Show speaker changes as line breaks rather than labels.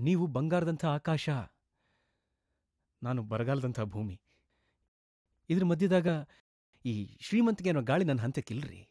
ನೀವು ಬಂಗಾರದಂಥ ಆಕಾಶ ನಾನು ಬರಗಾಲದಂಥ ಭೂಮಿ. ಇದ್ರ ಮಧ್ಯದಾಗ ಈ ಶ್ರೀಮಂತಿಗೆ ಅನ್ನೋ ಗಾಳಿ ನನ್ನ ಹಂತಕ್ಕಿಲ್ರಿ